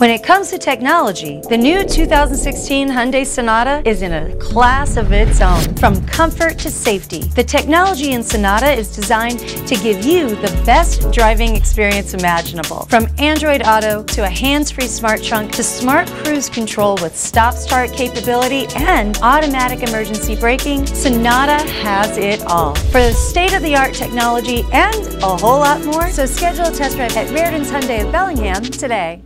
When it comes to technology, the new 2016 Hyundai Sonata is in a class of its own. From comfort to safety, the technology in Sonata is designed to give you the best driving experience imaginable. From Android Auto to a hands-free smart trunk to smart cruise control with stop-start capability and automatic emergency braking, Sonata has it all. For the state-of-the-art technology and a whole lot more, so schedule a test drive at Rairdon's Hyundai of Bellingham today.